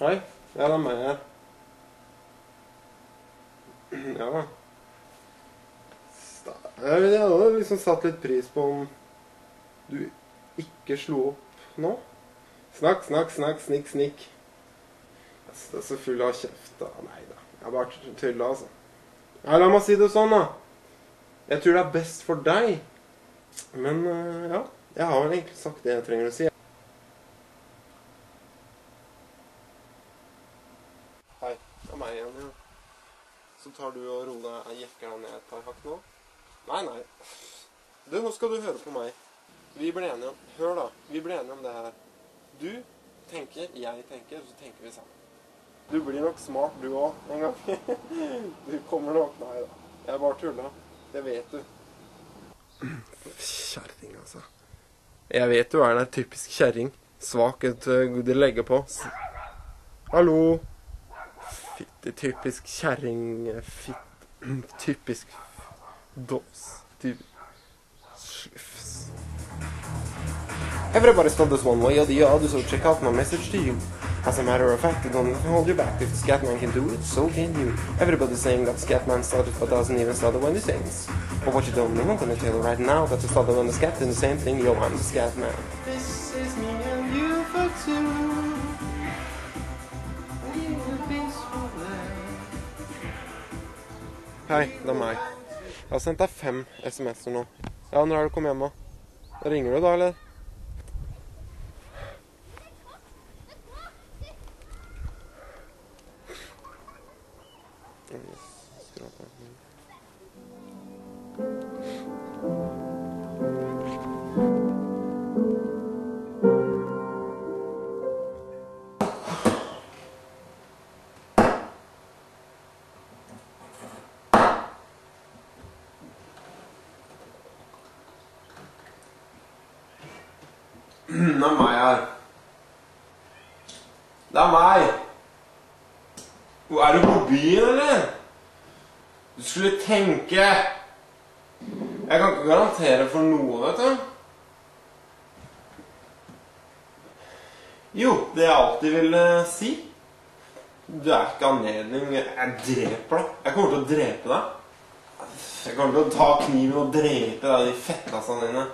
Hei. Ja, det er meg, ja. Ja. Jeg ville hadde liksom satt litt pris på om du ikke slo opp nå. Snakk, snakk, snakk, snikk, snikk. Altså, det er så full av kjeft, da. Nei da. Jeg bare tulla, altså. Ja, la meg si det sånn, da. Jeg tror det er best for deg. Men eh, ja. Jeg har vel egentlig sagt det jeg trenger å si. Så tar du og roer deg jekker deg ned et par hakk nå? Nei, nei. Du, nå skal du høre på meg. Vi ble enige om Hør, da. Vi ble enige om det her. Du tenker, jeg tenker, så tenker vi sammen. Du blir nok smart, du òg, en gang. Du kommer nok Nei da. Jeg bare tulla. Det vet du. Kjerring, altså. Jeg vet du er en Typisk kjerring. Svakhet uh, du legger på. Hallo? Fitte. Typisk kjerring. eh, Fitt. Typisk dås. Ty Slufs. Everybody's told this one way or the other, so check out my message to you. As a matter of fact, it don't hold you back. If Scatman can do it, so can you. Everybody's saying that Scatman started but doesn't even start when he sings. But what you don't know, I'm gonna tell you right now that the started when the Scat did the same thing. Yo, I'm the Scatman. This is me and you for two. Hei, det er meg. Jeg har sendt deg fem SMS-er nå. Ja, når er du kommet hjem, da? Ringer du da, eller? Det er meg her. Det er meg. Er du på byen, eller? Du skulle tenke Jeg kan ikke garantere for noe, vet du. Jo, det jeg alltid ville si Du er ikke anledning Jeg dreper deg. Jeg kommer til å drepe deg. Jeg kommer til å ta kniven og drepe deg, de fettlassene dine.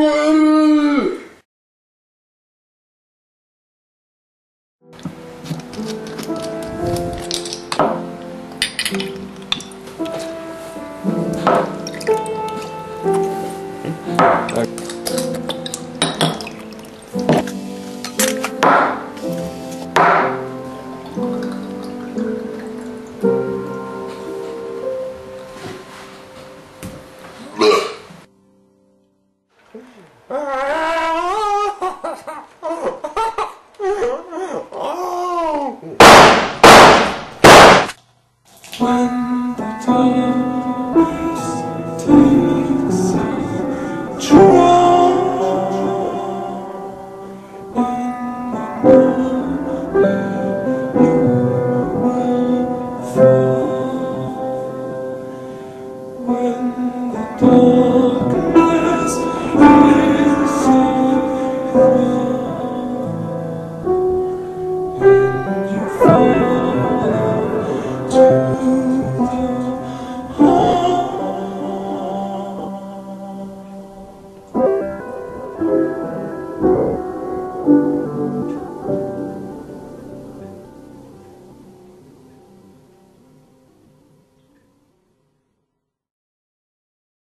Hva er. When the time